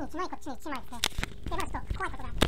に1枚こっちに1枚ですね。でまあと怖いことがあって